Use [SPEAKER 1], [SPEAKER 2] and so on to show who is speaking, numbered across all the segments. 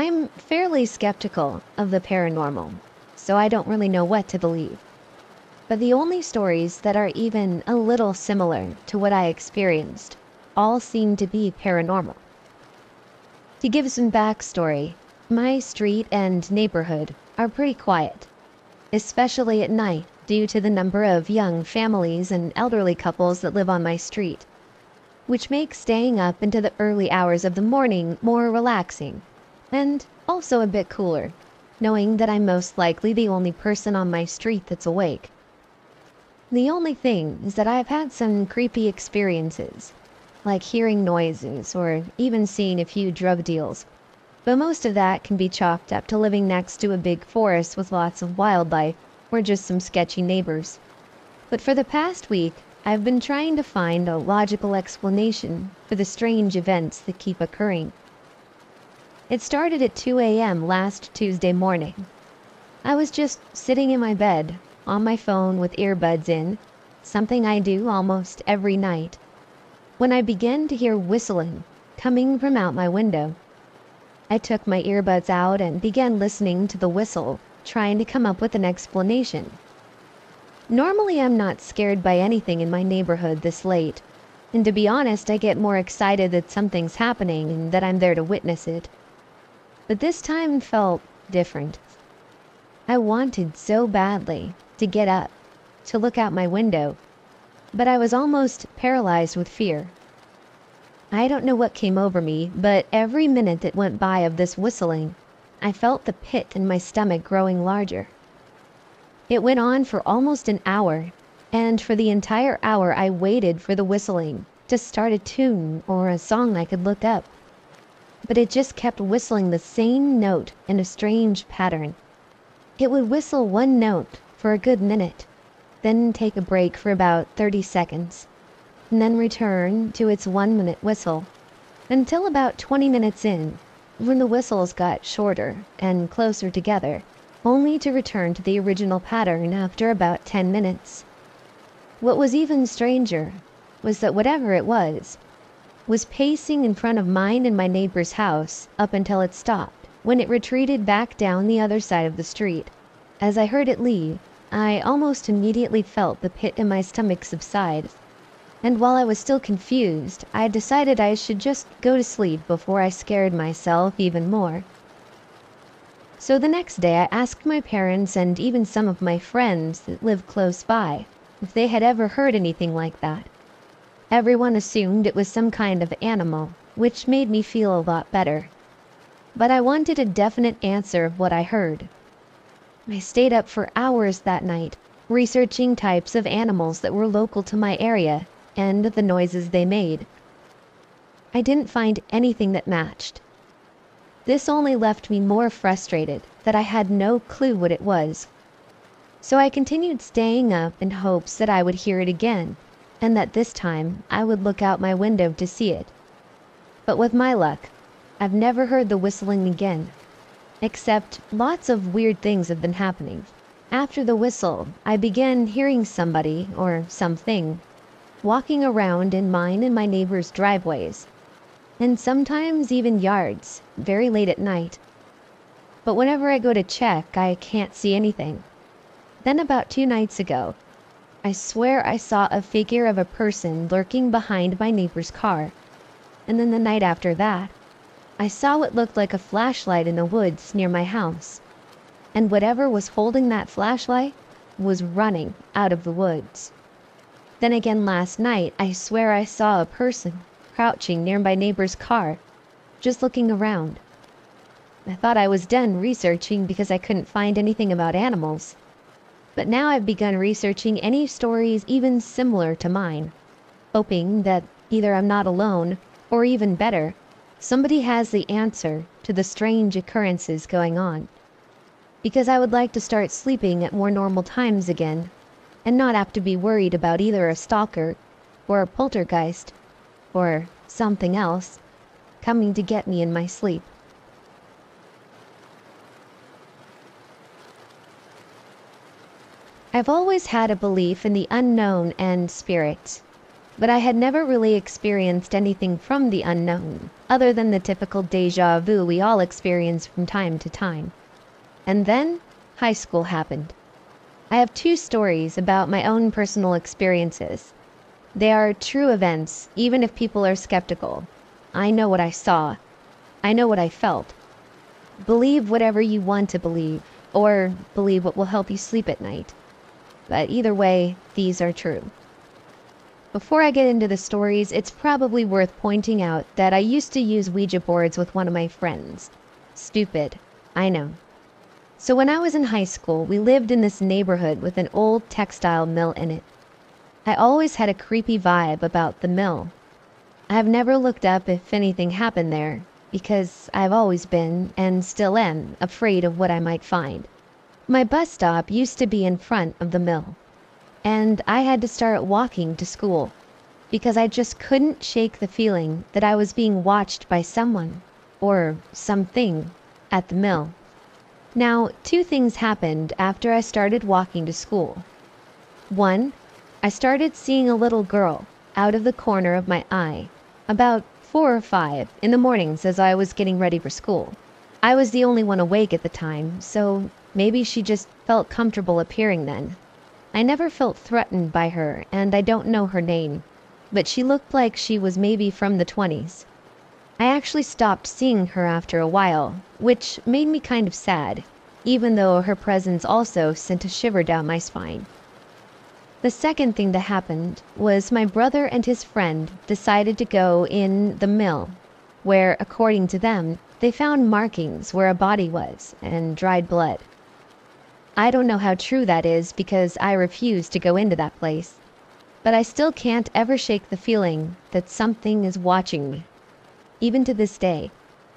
[SPEAKER 1] I'm fairly skeptical of the paranormal, so I don't really know what to believe. But the only stories that are even a little similar to what I experienced all seem to be paranormal. To give some backstory, my street and neighborhood are pretty quiet, especially at night due to the number of young families and elderly couples that live on my street, which makes staying up into the early hours of the morning more relaxing and also a bit cooler, knowing that I'm most likely the only person on my street that's awake. The only thing is that I've had some creepy experiences, like hearing noises or even seeing a few drug deals. But most of that can be chalked up to living next to a big forest with lots of wildlife or just some sketchy neighbors. But for the past week, I've been trying to find a logical explanation for the strange events that keep occurring. It started at 2 a.m. last Tuesday morning. I was just sitting in my bed, on my phone with earbuds in, something I do almost every night, when I began to hear whistling coming from out my window. I took my earbuds out and began listening to the whistle, trying to come up with an explanation. Normally, I'm not scared by anything in my neighborhood this late, and to be honest, I get more excited that something's happening and that I'm there to witness it. But this time felt different. I wanted so badly to get up, to look out my window, but I was almost paralyzed with fear. I don't know what came over me, but every minute that went by of this whistling, I felt the pit in my stomach growing larger. It went on for almost an hour, and for the entire hour I waited for the whistling to start a tune or a song I could look up but it just kept whistling the same note in a strange pattern. It would whistle one note for a good minute, then take a break for about thirty seconds, and then return to its one minute whistle, until about twenty minutes in, when the whistles got shorter and closer together, only to return to the original pattern after about ten minutes. What was even stranger was that whatever it was, was pacing in front of mine and my neighbor's house up until it stopped, when it retreated back down the other side of the street. As I heard it leave, I almost immediately felt the pit in my stomach subside, and while I was still confused, I decided I should just go to sleep before I scared myself even more. So the next day I asked my parents and even some of my friends that live close by if they had ever heard anything like that. Everyone assumed it was some kind of animal, which made me feel a lot better. But I wanted a definite answer of what I heard. I stayed up for hours that night, researching types of animals that were local to my area and the noises they made. I didn't find anything that matched. This only left me more frustrated that I had no clue what it was. So I continued staying up in hopes that I would hear it again and that this time I would look out my window to see it. But with my luck, I've never heard the whistling again. Except lots of weird things have been happening. After the whistle, I began hearing somebody, or something, walking around in mine and my neighbor's driveways, and sometimes even yards, very late at night. But whenever I go to check, I can't see anything. Then about two nights ago, I swear I saw a figure of a person lurking behind my neighbor's car. And then the night after that, I saw what looked like a flashlight in the woods near my house. And whatever was holding that flashlight was running out of the woods. Then again last night I swear I saw a person crouching near my neighbor's car, just looking around. I thought I was done researching because I couldn't find anything about animals. But now I've begun researching any stories even similar to mine, hoping that either I'm not alone, or even better, somebody has the answer to the strange occurrences going on. Because I would like to start sleeping at more normal times again, and not have to be worried about either a stalker, or a poltergeist, or something else, coming to get me in my sleep. I've always had a belief in the unknown and spirits. but I had never really experienced anything from the unknown, other than the typical deja vu we all experience from time to time. And then high school happened. I have two stories about my own personal experiences. They are true events, even if people are skeptical. I know what I saw. I know what I felt. Believe whatever you want to believe, or believe what will help you sleep at night. But either way, these are true. Before I get into the stories, it's probably worth pointing out that I used to use Ouija boards with one of my friends. Stupid, I know. So when I was in high school, we lived in this neighborhood with an old textile mill in it. I always had a creepy vibe about the mill. I have never looked up if anything happened there, because I've always been, and still am, afraid of what I might find. My bus stop used to be in front of the mill, and I had to start walking to school, because I just couldn't shake the feeling that I was being watched by someone, or something, at the mill. Now, two things happened after I started walking to school. One, I started seeing a little girl out of the corner of my eye, about four or five, in the mornings as I was getting ready for school. I was the only one awake at the time, so maybe she just felt comfortable appearing then. I never felt threatened by her, and I don't know her name, but she looked like she was maybe from the twenties. I actually stopped seeing her after a while, which made me kind of sad, even though her presence also sent a shiver down my spine. The second thing that happened was my brother and his friend decided to go in the mill, where, according to them, they found markings where a body was and dried blood. I don't know how true that is because I refuse to go into that place, but I still can't ever shake the feeling that something is watching me even to this day.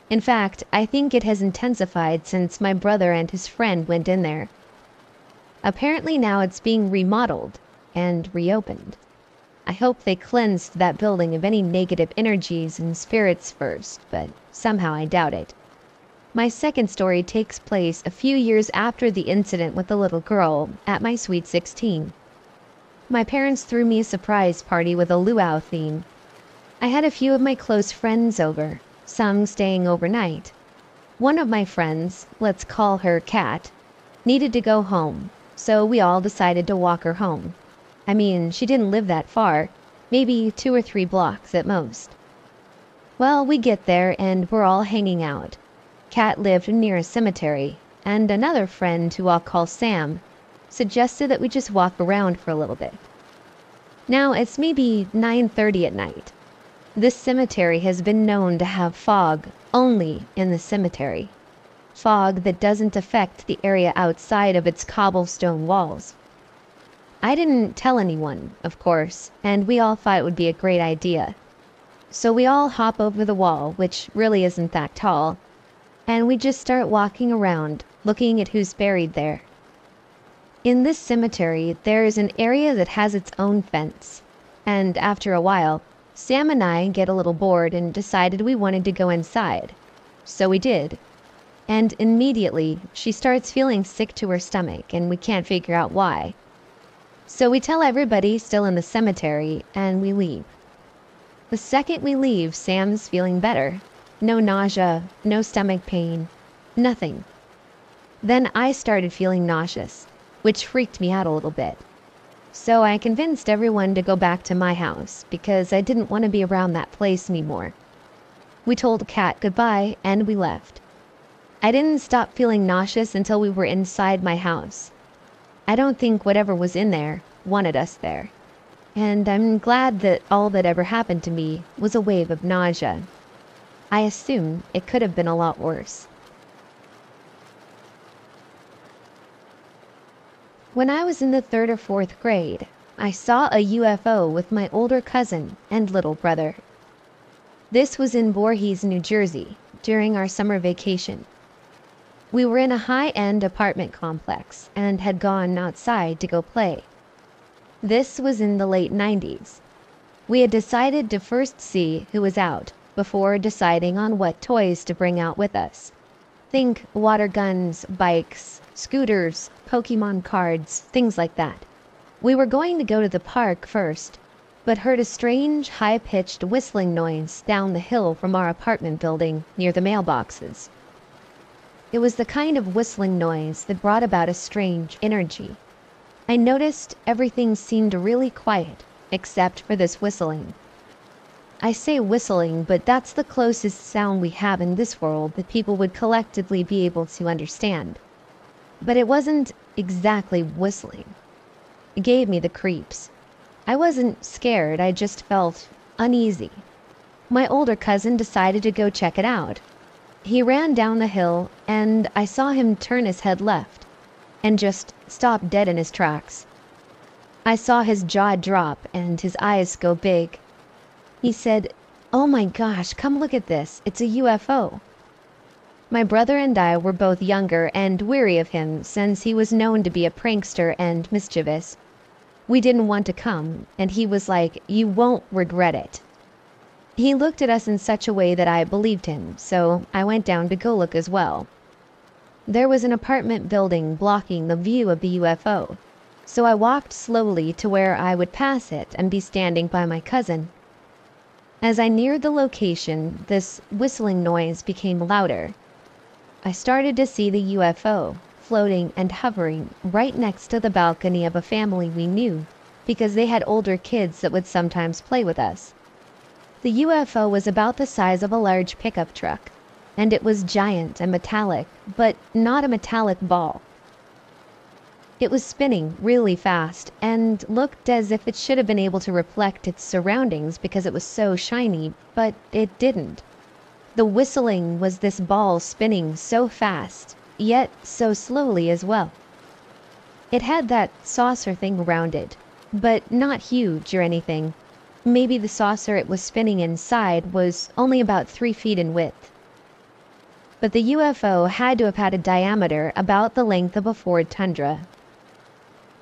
[SPEAKER 1] In fact, I think it has intensified since my brother and his friend went in there. Apparently now it's being remodeled and reopened. I hope they cleansed that building of any negative energies and spirits first, but somehow I doubt it. My second story takes place a few years after the incident with the little girl at my sweet 16. My parents threw me a surprise party with a luau theme I had a few of my close friends over, some staying overnight. One of my friends, let's call her Kat, needed to go home, so we all decided to walk her home. I mean, she didn't live that far, maybe two or three blocks at most. Well, we get there and we're all hanging out. Kat lived near a cemetery, and another friend who I'll call Sam suggested that we just walk around for a little bit. Now it's maybe 9:30 at night. This cemetery has been known to have fog only in the cemetery. Fog that doesn't affect the area outside of its cobblestone walls. I didn't tell anyone, of course, and we all thought it would be a great idea. So we all hop over the wall, which really isn't that tall, and we just start walking around, looking at who's buried there. In this cemetery, there is an area that has its own fence, and after a while, Sam and I get a little bored and decided we wanted to go inside. So we did. And immediately she starts feeling sick to her stomach and we can't figure out why. So we tell everybody still in the cemetery and we leave. The second we leave, Sam's feeling better. No nausea, no stomach pain, nothing. Then I started feeling nauseous, which freaked me out a little bit. So I convinced everyone to go back to my house, because I didn't want to be around that place anymore. We told Kat goodbye and we left. I didn't stop feeling nauseous until we were inside my house. I don't think whatever was in there wanted us there. And I'm glad that all that ever happened to me was a wave of nausea. I assume it could have been a lot worse. When I was in the third or fourth grade, I saw a UFO with my older cousin and little brother. This was in Voorhees, New Jersey, during our summer vacation. We were in a high-end apartment complex and had gone outside to go play. This was in the late 90s. We had decided to first see who was out before deciding on what toys to bring out with us. Think water guns, bikes, scooters, Pokemon cards, things like that. We were going to go to the park first, but heard a strange, high pitched whistling noise down the hill from our apartment building near the mailboxes. It was the kind of whistling noise that brought about a strange energy. I noticed everything seemed really quiet, except for this whistling. I say whistling, but that's the closest sound we have in this world that people would collectively be able to understand. But it wasn't exactly whistling. It gave me the creeps. I wasn't scared, I just felt uneasy. My older cousin decided to go check it out. He ran down the hill, and I saw him turn his head left and just stop dead in his tracks. I saw his jaw drop and his eyes go big. He said, "Oh my gosh, come look at this. It's a UFO." My brother and I were both younger and weary of him since he was known to be a prankster and mischievous. We didn't want to come, and he was like, "You won't regret it." He looked at us in such a way that I believed him, so I went down to go look as well. There was an apartment building blocking the view of the UFO, so I walked slowly to where I would pass it and be standing by my cousin. As I neared the location, this whistling noise became louder. I started to see the UFO floating and hovering right next to the balcony of a family we knew because they had older kids that would sometimes play with us. The UFO was about the size of a large pickup truck, and it was giant and metallic, but not a metallic ball. It was spinning really fast and looked as if it should have been able to reflect its surroundings because it was so shiny, but it didn't. The whistling was this ball spinning so fast, yet so slowly as well. It had that saucer thing around it, but not huge or anything. Maybe the saucer it was spinning inside was only about three feet in width. But the UFO had to have had a diameter about the length of a Ford Tundra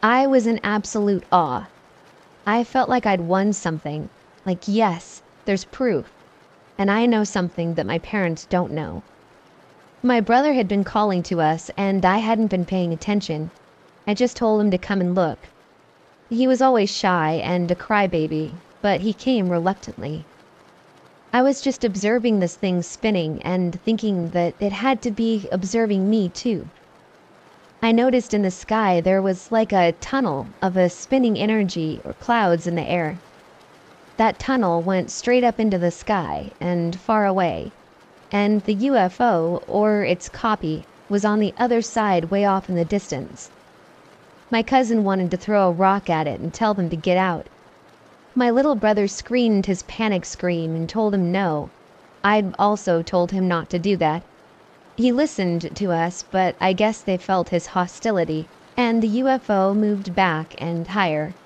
[SPEAKER 1] I was in absolute awe. I felt like I'd won something, like yes, there's proof, and I know something that my parents don't know. My brother had been calling to us and I hadn't been paying attention. I just told him to come and look. He was always shy and a crybaby, but he came reluctantly. I was just observing this thing spinning and thinking that it had to be observing me too. I noticed in the sky there was like a tunnel of a spinning energy or clouds in the air. That tunnel went straight up into the sky and far away, and the UFO, or its copy, was on the other side way off in the distance. My cousin wanted to throw a rock at it and tell them to get out. My little brother screamed his panic scream and told him no. I'd also told him not to do that, he listened to us, but I guess they felt his hostility, and the UFO moved back and higher.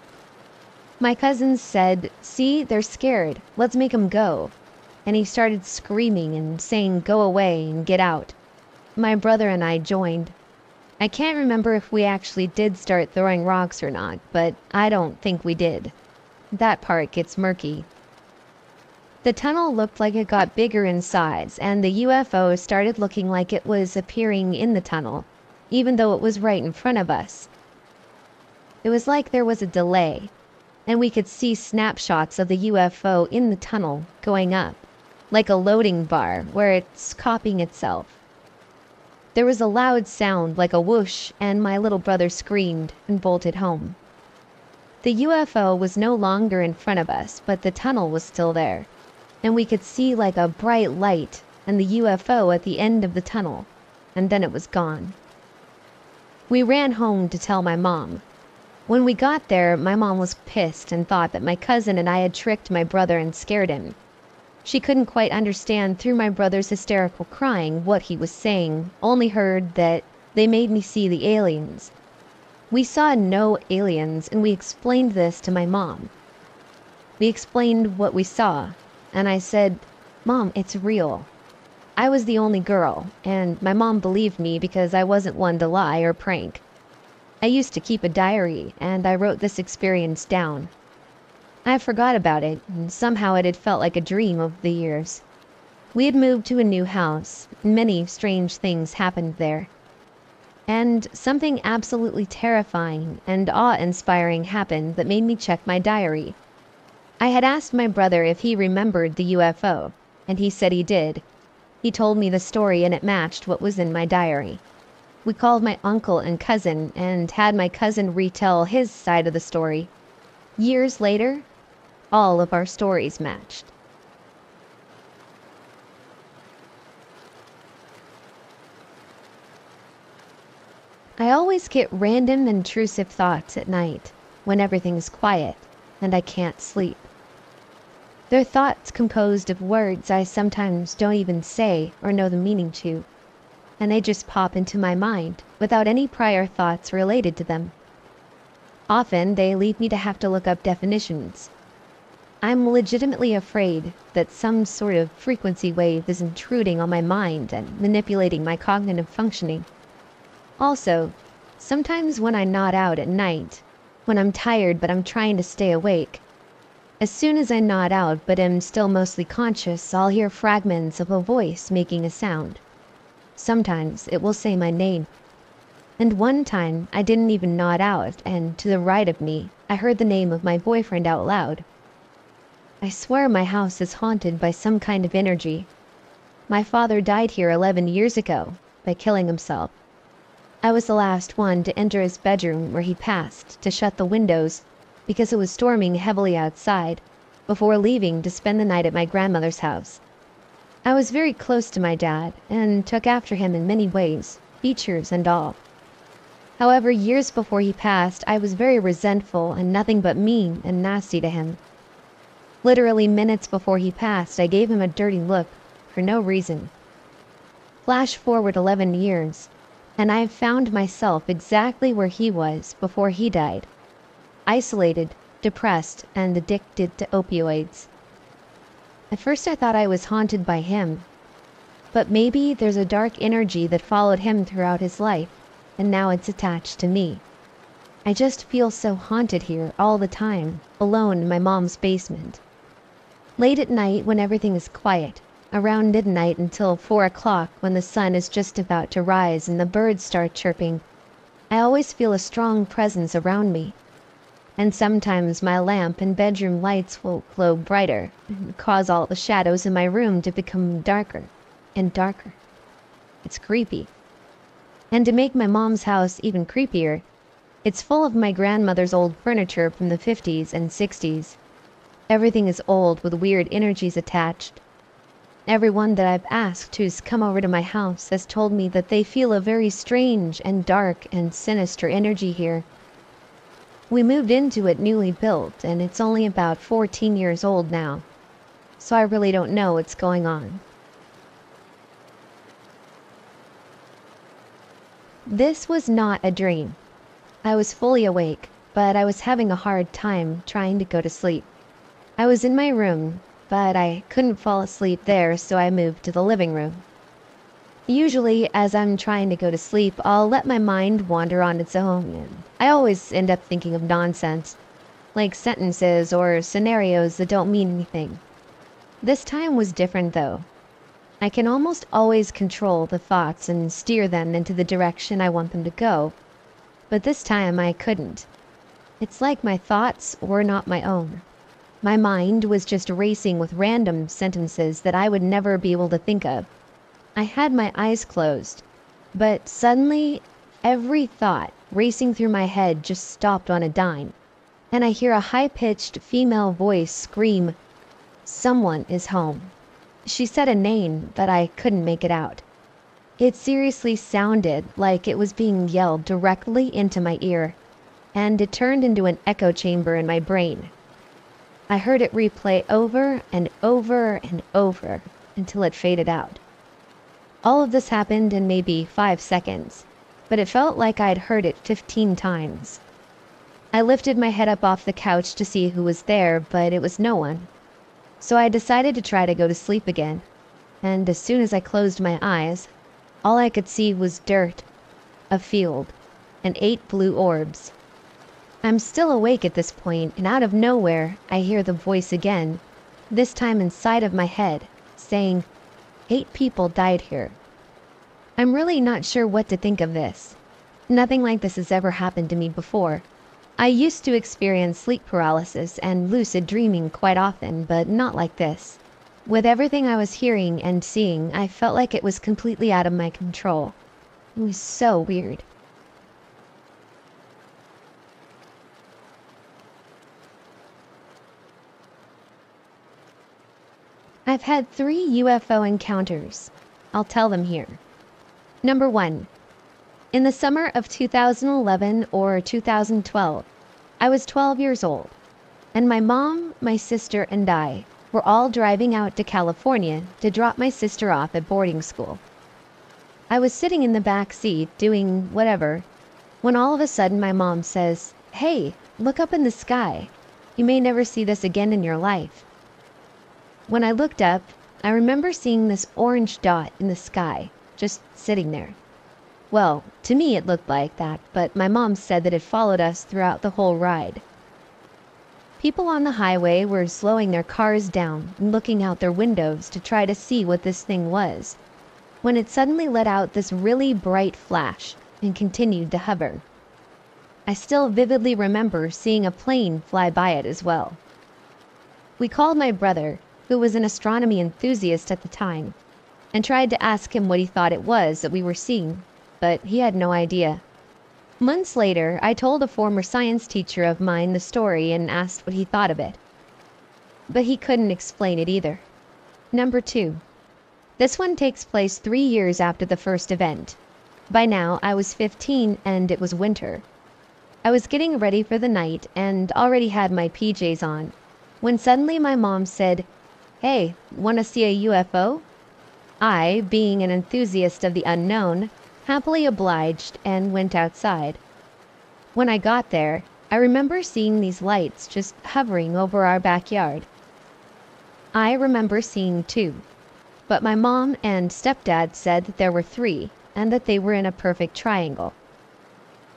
[SPEAKER 1] My cousin said, "See, they're scared. Let's make 'em go." And he started screaming and saying go away and get out. My brother and I joined. I can't remember if we actually did start throwing rocks or not, but I don't think we did. That part gets murky. The tunnel looked like it got bigger in size, and the UFO started looking like it was appearing in the tunnel, even though it was right in front of us. It was like there was a delay, and we could see snapshots of the UFO in the tunnel going up, like a loading bar where it's copying itself. There was a loud sound like a whoosh, and my little brother screamed and bolted home. The UFO was no longer in front of us, but the tunnel was still there and we could see like a bright light and the UFO at the end of the tunnel, and then it was gone. We ran home to tell my mom. When we got there, my mom was pissed and thought that my cousin and I had tricked my brother and scared him. She couldn't quite understand through my brother's hysterical crying what he was saying, only heard that they made me see the aliens. We saw no aliens, and we explained this to my mom. We explained what we saw, and I said, "Mom, it's real." I was the only girl, and my mom believed me because I wasn't one to lie or prank. I used to keep a diary, and I wrote this experience down. I forgot about it, and somehow it had felt like a dream over the years. We had moved to a new house, many strange things happened there. And something absolutely terrifying and awe inspiring happened that made me check my diary. I had asked my brother if he remembered the UFO, and he said he did. He told me the story and it matched what was in my diary. We called my uncle and cousin and had my cousin retell his side of the story. Years later, all of our stories matched. I always get random intrusive thoughts at night when everything's quiet and I can't sleep. They're thoughts composed of words I sometimes don't even say or know the meaning to, and they just pop into my mind without any prior thoughts related to them. Often they lead me to have to look up definitions. I'm legitimately afraid that some sort of frequency wave is intruding on my mind and manipulating my cognitive functioning. Also, sometimes when I nod out at night, when I'm tired but I'm trying to stay awake, as soon as I nod out but am still mostly conscious, I'll hear fragments of a voice making a sound. Sometimes it will say my name. And one time I didn't even nod out, and to the right of me, I heard the name of my boyfriend out loud. I swear my house is haunted by some kind of energy. My father died here 11 years ago by killing himself. I was the last one to enter his bedroom where he passed to shut the windows because it was storming heavily outside before leaving to spend the night at my grandmother's house. I was very close to my dad and took after him in many ways, features and all. However, years before he passed, I was very resentful and nothing but mean and nasty to him. Literally minutes before he passed, I gave him a dirty look for no reason. Flash forward 11 years, and I have found myself exactly where he was before he died isolated, depressed, and addicted to opioids. At first, I thought I was haunted by him, but maybe there's a dark energy that followed him throughout his life and now it's attached to me. I just feel so haunted here all the time, alone in my mom's basement. Late at night, when everything is quiet, around midnight until four o'clock when the sun is just about to rise and the birds start chirping, I always feel a strong presence around me. And sometimes my lamp and bedroom lights will glow brighter and cause all the shadows in my room to become darker and darker. It's creepy. And to make my mom's house even creepier, it's full of my grandmother's old furniture from the 50s and 60s. Everything is old with weird energies attached. Everyone that I've asked who's come over to my house has told me that they feel a very strange and dark and sinister energy here. We moved into it newly built, and it's only about 14 years old now, so I really don't know what's going on. This was not a dream. I was fully awake, but I was having a hard time trying to go to sleep. I was in my room, but I couldn't fall asleep there, so I moved to the living room. Usually, as I'm trying to go to sleep, I'll let my mind wander on its own, and I always end up thinking of nonsense, like sentences or scenarios that don't mean anything. This time was different, though. I can almost always control the thoughts and steer them into the direction I want them to go, but this time I couldn't. It's like my thoughts were not my own. My mind was just racing with random sentences that I would never be able to think of. I had my eyes closed, but suddenly every thought racing through my head just stopped on a dime, and I hear a high pitched female voice scream, Someone is home. She said a name, but I couldn't make it out. It seriously sounded like it was being yelled directly into my ear, and it turned into an echo chamber in my brain. I heard it replay over and over and over until it faded out. All of this happened in maybe five seconds, but it felt like I'd heard it 15 times. I lifted my head up off the couch to see who was there, but it was no one. So I decided to try to go to sleep again, and as soon as I closed my eyes, all I could see was dirt, a field, and eight blue orbs. I'm still awake at this point, and out of nowhere I hear the voice again, this time inside of my head, saying, Eight people died here. I'm really not sure what to think of this. Nothing like this has ever happened to me before. I used to experience sleep paralysis and lucid dreaming quite often, but not like this. With everything I was hearing and seeing, I felt like it was completely out of my control. It was so weird. I've had three UFO encounters. I'll tell them here. Number one, in the summer of 2011 or 2012, I was 12 years old, and my mom, my sister, and I were all driving out to California to drop my sister off at boarding school. I was sitting in the back seat doing whatever when all of a sudden my mom says, Hey, look up in the sky. You may never see this again in your life. When I looked up, I remember seeing this orange dot in the sky, just sitting there. Well, to me it looked like that, but my mom said that it followed us throughout the whole ride. People on the highway were slowing their cars down and looking out their windows to try to see what this thing was, when it suddenly let out this really bright flash and continued to hover. I still vividly remember seeing a plane fly by it as well. We called my brother, who was an astronomy enthusiast at the time, and tried to ask him what he thought it was that we were seeing, but he had no idea. Months later, I told a former science teacher of mine the story and asked what he thought of it. But he couldn't explain it either. Number two. This one takes place three years after the first event. By now, I was 15 and it was winter. I was getting ready for the night and already had my PJs on when suddenly my mom said, Hey, want to see a UFO? I, being an enthusiast of the unknown, happily obliged and went outside. When I got there, I remember seeing these lights just hovering over our backyard. I remember seeing two, but my mom and stepdad said that there were three and that they were in a perfect triangle.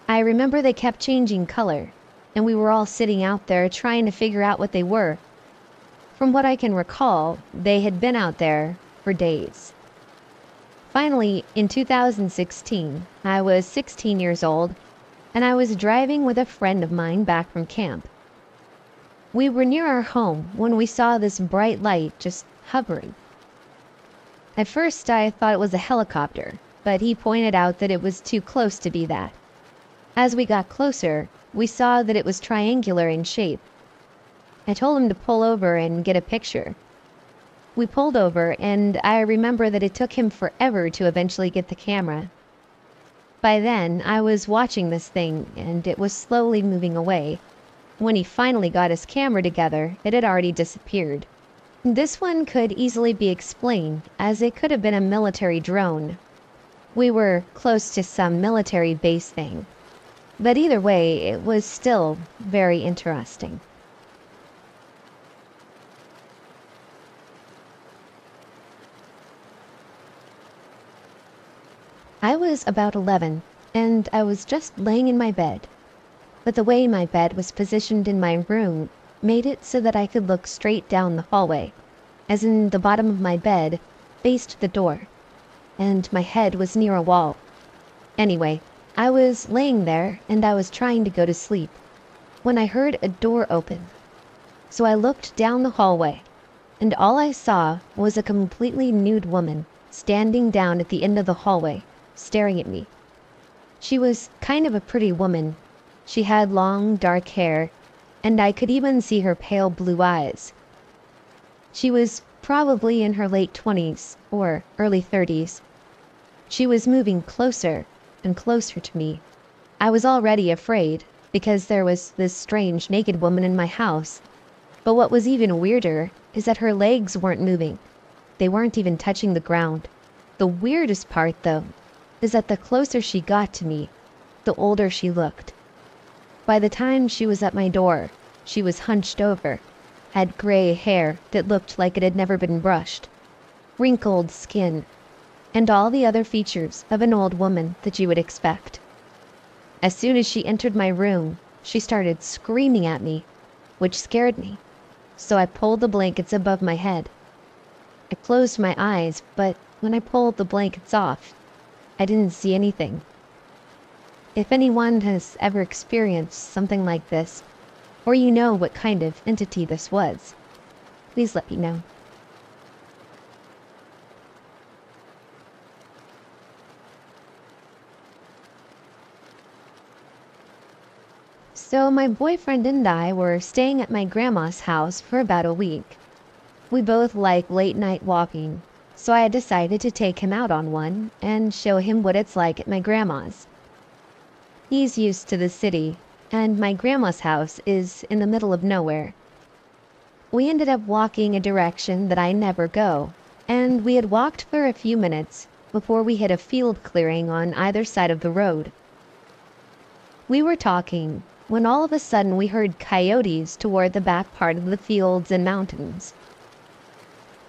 [SPEAKER 1] I remember they kept changing color, and we were all sitting out there trying to figure out what they were from what I can recall, they had been out there for days. Finally, in 2016, I was 16 years old and I was driving with a friend of mine back from camp. We were near our home when we saw this bright light just hovering. At first, I thought it was a helicopter, but he pointed out that it was too close to be that. As we got closer, we saw that it was triangular in shape I told him to pull over and get a picture. We pulled over, and I remember that it took him forever to eventually get the camera. By then, I was watching this thing, and it was slowly moving away. When he finally got his camera together, it had already disappeared. This one could easily be explained, as it could have been a military drone. We were close to some military base thing. But either way, it was still very interesting. I was about eleven, and I was just laying in my bed. But the way my bed was positioned in my room made it so that I could look straight down the hallway, as in the bottom of my bed faced the door, and my head was near a wall. Anyway, I was laying there and I was trying to go to sleep when I heard a door open. So I looked down the hallway, and all I saw was a completely nude woman standing down at the end of the hallway staring at me. She was kind of a pretty woman. She had long, dark hair, and I could even see her pale blue eyes. She was probably in her late twenties or early thirties. She was moving closer and closer to me. I was already afraid, because there was this strange naked woman in my house. But what was even weirder is that her legs weren't moving. They weren't even touching the ground. The weirdest part, though, is that the closer she got to me, the older she looked. By the time she was at my door, she was hunched over, had gray hair that looked like it had never been brushed, wrinkled skin, and all the other features of an old woman that you would expect. As soon as she entered my room, she started screaming at me, which scared me, so I pulled the blankets above my head. I closed my eyes, but when I pulled the blankets off, I didn't see anything. if anyone has ever experienced something like this, or you know what kind of entity this was, please let me know. So, my boyfriend and I were staying at my grandma's house for about a week. We both like late night walking, so I decided to take him out on one and show him what it's like at my grandma's. He's used to the city, and my grandma's house is in the middle of nowhere. We ended up walking a direction that I never go, and we had walked for a few minutes before we hit a field clearing on either side of the road. We were talking when all of a sudden we heard coyotes toward the back part of the fields and mountains.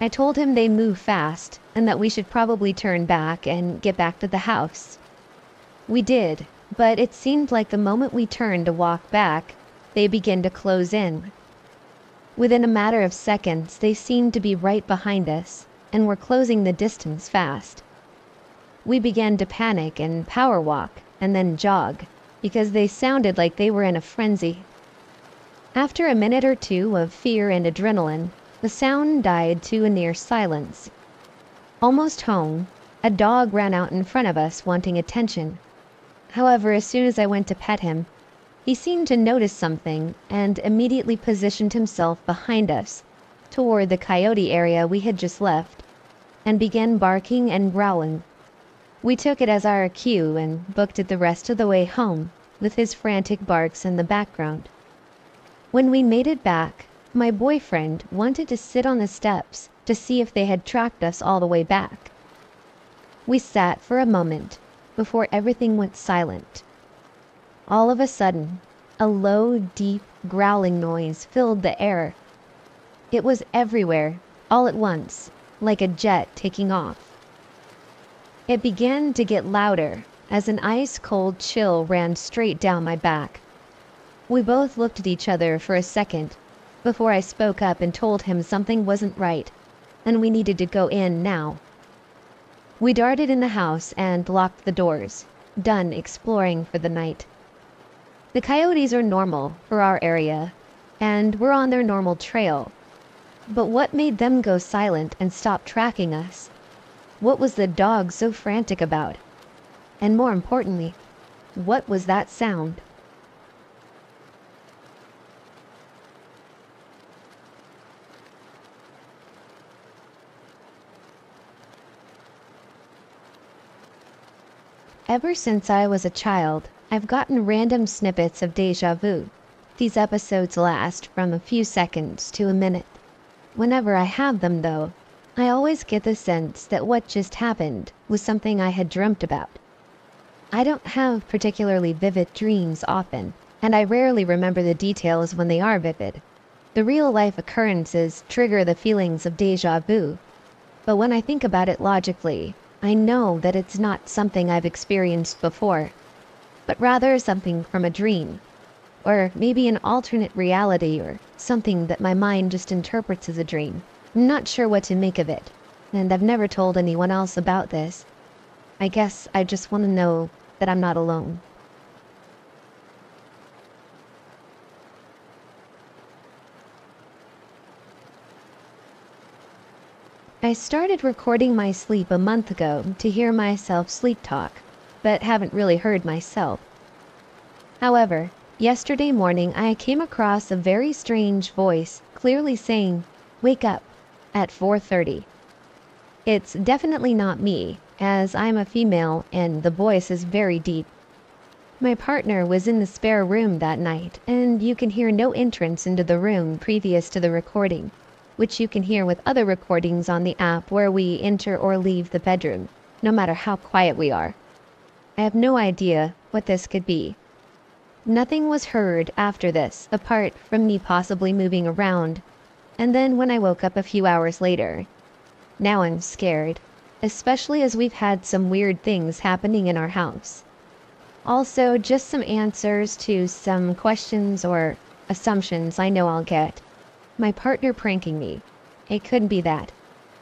[SPEAKER 1] I told him they move fast and that we should probably turn back and get back to the house. We did, but it seemed like the moment we turned to walk back, they began to close in. Within a matter of seconds they seemed to be right behind us and were closing the distance fast. We began to panic and power walk and then jog because they sounded like they were in a frenzy. After a minute or two of fear and adrenaline, the sound died to a near silence. Almost home, a dog ran out in front of us wanting attention. However, as soon as I went to pet him, he seemed to notice something and immediately positioned himself behind us, toward the coyote area we had just left, and began barking and growling. We took it as our cue and booked it the rest of the way home, with his frantic barks in the background. When we made it back, my boyfriend wanted to sit on the steps to see if they had tracked us all the way back. We sat for a moment before everything went silent. All of a sudden, a low, deep, growling noise filled the air. It was everywhere, all at once, like a jet taking off. It began to get louder as an ice cold chill ran straight down my back. We both looked at each other for a second before I spoke up and told him something wasn't right and we needed to go in now. We darted in the house and locked the doors, done exploring for the night. The coyotes are normal for our area, and we're on their normal trail. But what made them go silent and stop tracking us? What was the dog so frantic about? And more importantly, what was that sound? Ever since I was a child, I've gotten random snippets of deja vu. These episodes last from a few seconds to a minute. Whenever I have them, though, I always get the sense that what just happened was something I had dreamt about. I don't have particularly vivid dreams often, and I rarely remember the details when they are vivid. The real life occurrences trigger the feelings of deja vu. But when I think about it logically, I know that it's not something I've experienced before, but rather something from a dream. Or maybe an alternate reality or something that my mind just interprets as a dream. I'm not sure what to make of it, and I've never told anyone else about this. I guess I just want to know that I'm not alone. I started recording my sleep a month ago to hear myself sleep talk, but haven't really heard myself. However, yesterday morning I came across a very strange voice clearly saying, Wake up at 4:30. It's definitely not me, as I'm a female and the voice is very deep. My partner was in the spare room that night, and you can hear no entrance into the room previous to the recording, which you can hear with other recordings on the app where we enter or leave the bedroom, no matter how quiet we are. I have no idea what this could be. Nothing was heard after this apart from me possibly moving around and then when I woke up a few hours later. Now I'm scared, especially as we've had some weird things happening in our house. Also, just some answers to some questions or assumptions I know I'll get. My partner pranking me. It couldn't be that.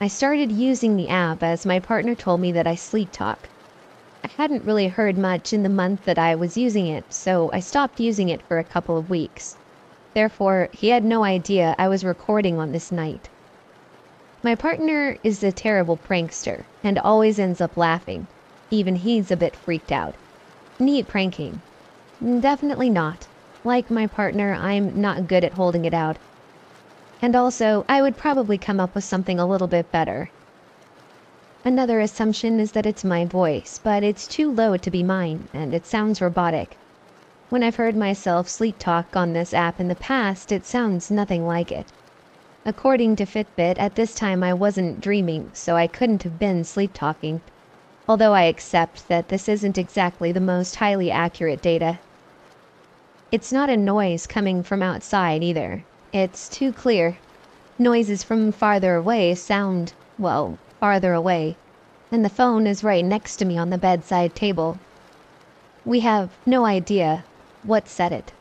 [SPEAKER 1] I started using the app as my partner told me that I sleep talk. I hadn't really heard much in the month that I was using it, so I stopped using it for a couple of weeks. Therefore, he had no idea I was recording on this night. My partner is a terrible prankster and always ends up laughing. Even he's a bit freaked out. Neat pranking. Definitely not. Like my partner, I'm not good at holding it out. And also, I would probably come up with something a little bit better. Another assumption is that it's my voice, but it's too low to be mine, and it sounds robotic. When I've heard myself sleep talk on this app in the past, it sounds nothing like it. According to Fitbit, at this time I wasn't dreaming, so I couldn't have been sleep talking. Although I accept that this isn't exactly the most highly accurate data. It's not a noise coming from outside either. It's too clear. Noises from farther away sound, well, farther away, and the phone is right next to me on the bedside table. We have no idea what set it.